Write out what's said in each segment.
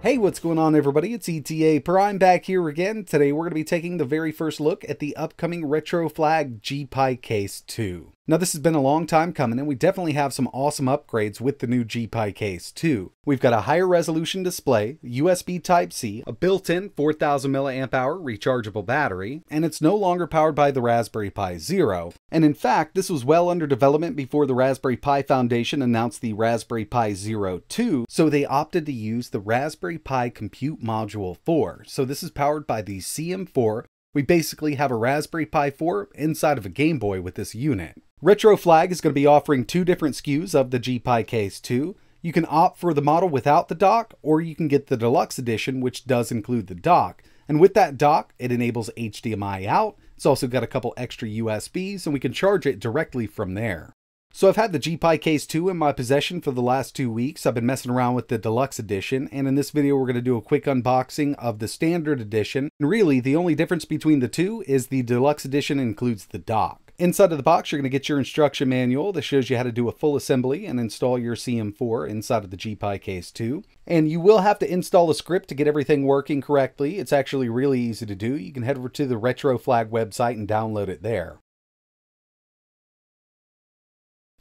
Hey, what's going on everybody? It's ETA Prime back here again. Today we're going to be taking the very first look at the upcoming Retroflag G-Pi Case 2. Now this has been a long time coming and we definitely have some awesome upgrades with the new G-Pi case 2. We've got a higher resolution display, USB Type-C, a built-in 4000 mAh rechargeable battery, and it's no longer powered by the Raspberry Pi Zero. And in fact, this was well under development before the Raspberry Pi Foundation announced the Raspberry Pi Zero 2, so they opted to use the Raspberry Pi Compute Module 4. So this is powered by the CM4 we basically have a Raspberry Pi 4 inside of a Game Boy with this unit. Retroflag is going to be offering two different SKUs of the G-Pi Case 2. You can opt for the model without the dock, or you can get the deluxe edition, which does include the dock. And with that dock, it enables HDMI out. It's also got a couple extra USBs, and we can charge it directly from there. So I've had the G-Pi Case 2 in my possession for the last two weeks. I've been messing around with the deluxe edition, and in this video we're going to do a quick unboxing of the standard edition. And really, the only difference between the two is the deluxe edition includes the dock. Inside of the box, you're going to get your instruction manual that shows you how to do a full assembly and install your CM4 inside of the G-Pi Case 2. And you will have to install a script to get everything working correctly. It's actually really easy to do. You can head over to the Retroflag website and download it there.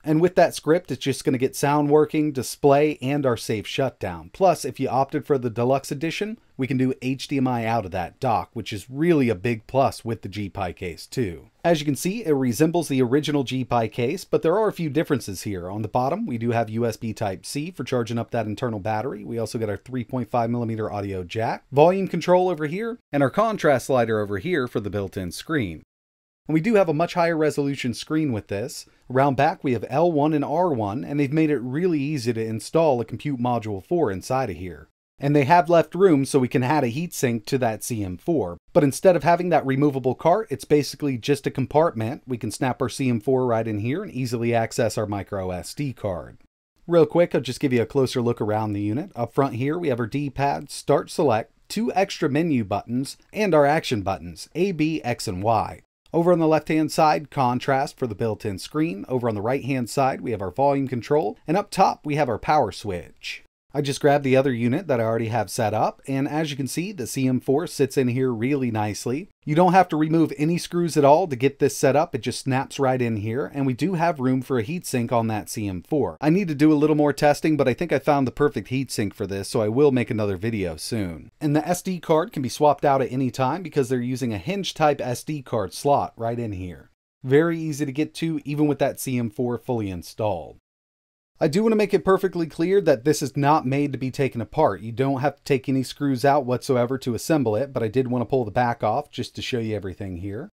And with that script, it's just going to get sound working, display, and our safe shutdown. Plus, if you opted for the deluxe edition, we can do HDMI out of that dock, which is really a big plus with the G-Pi case 2. As you can see, it resembles the original G-Pi case, but there are a few differences here. On the bottom, we do have USB Type-C for charging up that internal battery. We also got our 3.5mm audio jack, volume control over here, and our contrast slider over here for the built-in screen. And we do have a much higher resolution screen with this. Around back we have L1 and R1 and they've made it really easy to install a Compute Module 4 inside of here. And they have left room so we can add a heatsink to that CM4. But instead of having that removable cart, it's basically just a compartment. We can snap our CM4 right in here and easily access our micro SD card. Real quick, I'll just give you a closer look around the unit. Up front here, we have our D-pad, Start Select, two extra menu buttons, and our action buttons, A, B, X, and Y. Over on the left hand side, contrast for the built-in screen. Over on the right hand side, we have our volume control. And up top, we have our power switch. I just grabbed the other unit that I already have set up, and as you can see, the CM4 sits in here really nicely. You don't have to remove any screws at all to get this set up, it just snaps right in here, and we do have room for a heatsink on that CM4. I need to do a little more testing, but I think I found the perfect heatsink for this, so I will make another video soon. And the SD card can be swapped out at any time because they're using a hinge type SD card slot right in here. Very easy to get to, even with that CM4 fully installed. I do want to make it perfectly clear that this is not made to be taken apart. You don't have to take any screws out whatsoever to assemble it, but I did want to pull the back off just to show you everything here.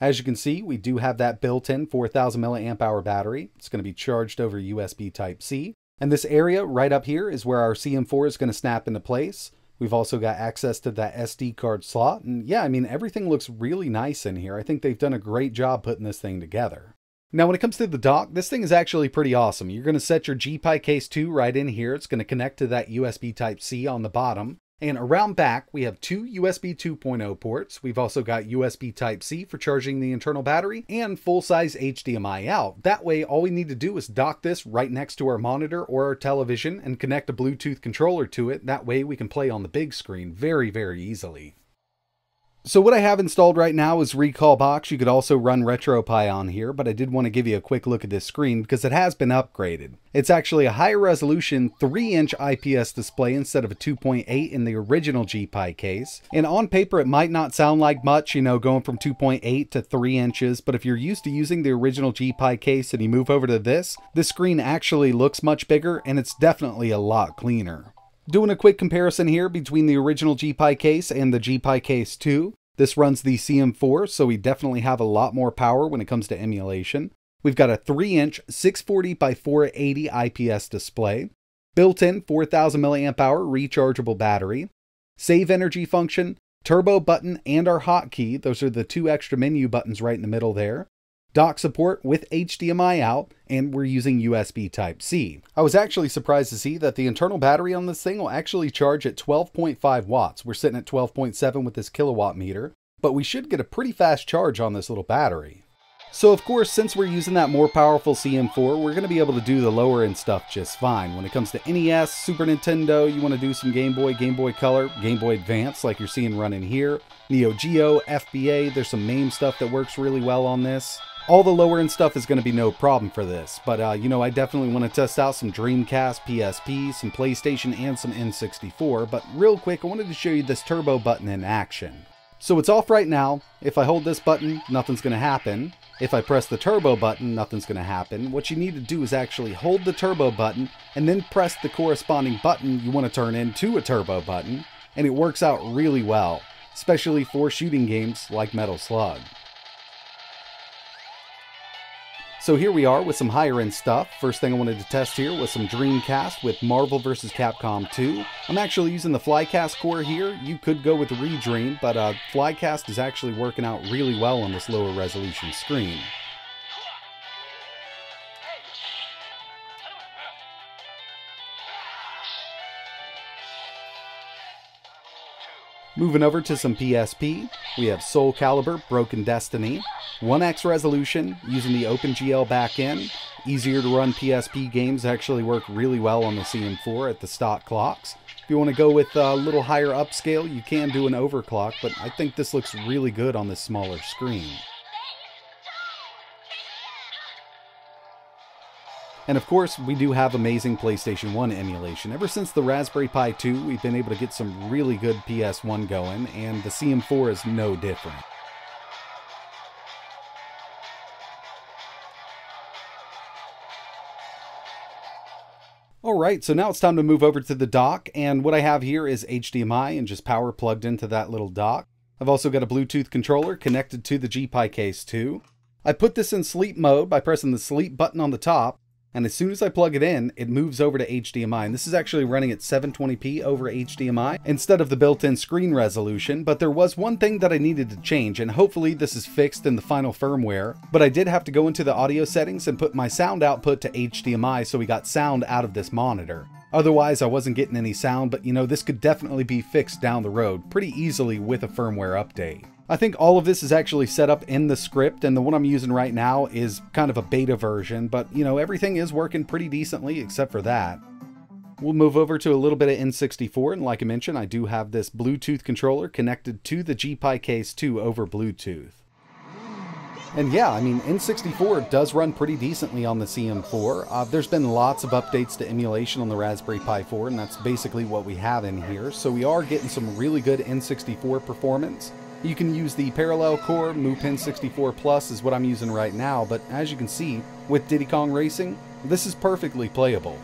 As you can see, we do have that built-in 4000 milliamp hour battery. It's going to be charged over USB Type-C. And this area right up here is where our CM4 is going to snap into place. We've also got access to that SD card slot. And yeah, I mean, everything looks really nice in here. I think they've done a great job putting this thing together. Now, when it comes to the dock, this thing is actually pretty awesome. You're going to set your G-Pi Case 2 right in here. It's going to connect to that USB Type-C on the bottom. And around back, we have two USB 2.0 ports. We've also got USB Type-C for charging the internal battery and full-size HDMI out. That way, all we need to do is dock this right next to our monitor or our television and connect a Bluetooth controller to it. That way, we can play on the big screen very, very easily. So what I have installed right now is Recalbox. You could also run RetroPie on here, but I did want to give you a quick look at this screen because it has been upgraded. It's actually a higher resolution 3-inch IPS display instead of a 2.8 in the original G-Pi case. And on paper it might not sound like much, you know, going from 2.8 to 3 inches, but if you're used to using the original G-Pi case and you move over to this, this screen actually looks much bigger and it's definitely a lot cleaner. Doing a quick comparison here between the original G-Pi case and the G-Pi case 2. This runs the CM4, so we definitely have a lot more power when it comes to emulation. We've got a 3-inch 640 by 480 IPS display, built-in 4000 mAh rechargeable battery, save energy function, turbo button, and our hotkey. Those are the two extra menu buttons right in the middle there dock support with HDMI out, and we're using USB Type-C. I was actually surprised to see that the internal battery on this thing will actually charge at 12.5 watts. We're sitting at 12.7 with this Kill A Watt meter, but we should get a pretty fast charge on this little battery. So of course, since we're using that more powerful CM4, we're going to be able to do the lower end stuff just fine. When it comes to NES, Super Nintendo, you want to do some Game Boy, Game Boy Color, Game Boy Advance like you're seeing running here, Neo Geo, FBA, there's some MAME stuff that works really well on this. All the lower end stuff is going to be no problem for this, but uh, you know, I definitely want to test out some Dreamcast, PSP, some PlayStation, and some N64, but real quick, I wanted to show you this turbo button in action. So it's off right now. If I hold this button, nothing's going to happen. If I press the turbo button, nothing's going to happen. What you need to do is actually hold the turbo button and then press the corresponding button you want to turn into a turbo button, and it works out really well, especially for shooting games like Metal Slug. So here we are with some higher end stuff. First thing I wanted to test here was some Dreamcast with Marvel vs. Capcom 2. I'm actually using the Flycast core here. You could go with Redream, but uh, Flycast is actually working out really well on this lower resolution screen. Moving over to some PSP, we have Soul Calibur Broken Destiny, 1x resolution using the OpenGL backend. Easier to run PSP games actually work really well on the CM4 at the stock clocks. If you want to go with a little higher upscale, you can do an overclock, but I think this looks really good on this smaller screen. And of course, we do have amazing PlayStation 1 emulation. Ever since the Raspberry Pi 2, we've been able to get some really good PS1 going, and the CM4 is no different. Alright, so now it's time to move over to the dock, and what I have here is HDMI and just power plugged into that little dock. I've also got a Bluetooth controller connected to the GPI case 2. I put this in sleep mode by pressing the sleep button on the top, and as soon as I plug it in, it moves over to HDMI. And this is actually running at 720p over HDMI instead of the built-in screen resolution, but there was one thing that I needed to change, and hopefully this is fixed in the final firmware, but I did have to go into the audio settings and put my sound output to HDMI so we got sound out of this monitor. Otherwise, I wasn't getting any sound, but you know, this could definitely be fixed down the road pretty easily with a firmware update. I think all of this is actually set up in the script, and the one I'm using right now is kind of a beta version, but you know, everything is working pretty decently except for that. We'll move over to a little bit of N64, and like I mentioned, I do have this Bluetooth controller connected to the GPI case 2 over Bluetooth. And yeah, I mean, N64 does run pretty decently on the CM4. Uh, there's been lots of updates to emulation on the Raspberry Pi 4, and that's basically what we have in here. So we are getting some really good N64 performance. You can use the parallel core Mupen 64 Plus is what I'm using right now, but as you can see, with Diddy Kong Racing, this is perfectly playable.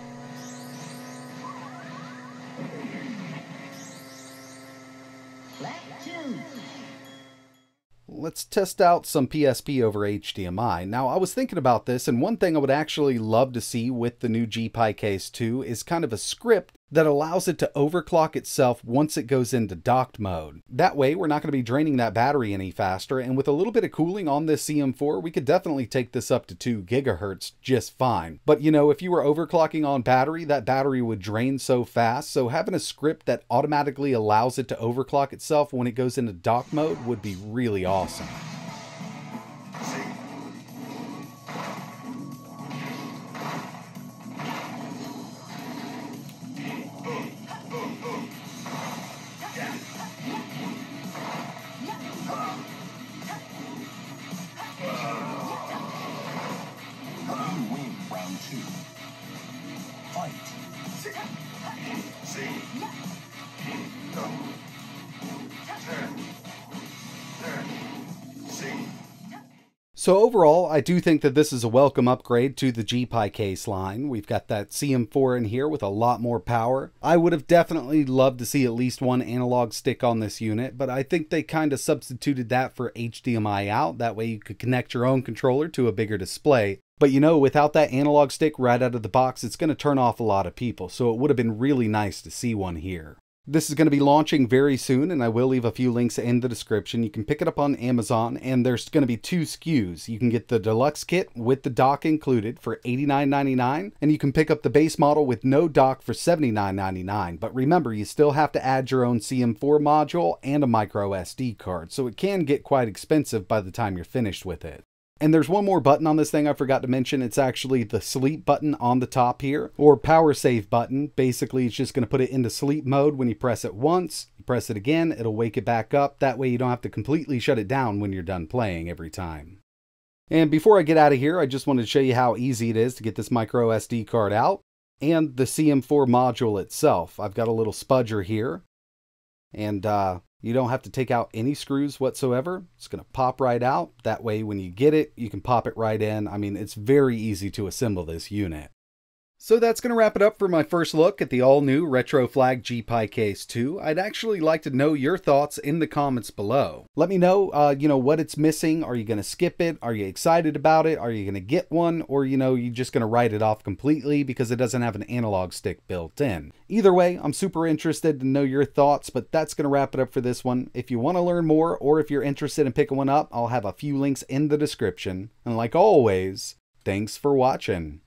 Let's test out some PSP over HDMI. Now, I was thinking about this, and one thing I would actually love to see with the new GPI Case 2 is kind of a script that allows it to overclock itself once it goes into docked mode. That way, we're not going to be draining that battery any faster, and with a little bit of cooling on this CM4, we could definitely take this up to 2 gigahertz just fine. But you know, if you were overclocking on battery, that battery would drain so fast, so having a script that automatically allows it to overclock itself when it goes into dock mode would be really awesome. So overall, I do think that this is a welcome upgrade to the GPI case line. We've got that CM4 in here with a lot more power. I would have definitely loved to see at least one analog stick on this unit, but I think they kind of substituted that for HDMI out. That way you could connect your own controller to a bigger display. But you know, without that analog stick right out of the box, it's going to turn off a lot of people. So it would have been really nice to see one here. This is going to be launching very soon, and I will leave a few links in the description. You can pick it up on Amazon, and there's going to be two SKUs. You can get the deluxe kit with the dock included for $89.99, and you can pick up the base model with no dock for $79.99. But remember, you still have to add your own CM4 module and a micro SD card, so it can get quite expensive by the time you're finished with it. And there's one more button on this thing I forgot to mention. It's actually the sleep button on the top here, or power save button. Basically, it's just going to put it into sleep mode when you press it once. You press it again, it'll wake it back up. That way you don't have to completely shut it down when you're done playing every time. And before I get out of here, I just wanted to show you how easy it is to get this micro SD card out and the CM4 module itself. I've got a little spudger here and uh, you don't have to take out any screws whatsoever. It's going to pop right out. That way, when you get it, you can pop it right in. I mean, it's very easy to assemble this unit. So that's going to wrap it up for my first look at the all-new Retroflag G-Pi Case 2. I'd actually like to know your thoughts in the comments below. Let me know, uh, you know, what it's missing. Are you going to skip it? Are you excited about it? Are you going to get one? Or, you know, you're just going to write it off completely because it doesn't have an analog stick built in. Either way, I'm super interested to know your thoughts, but that's going to wrap it up for this one. If you want to learn more or if you're interested in picking one up, I'll have a few links in the description. And like always, thanks for watching.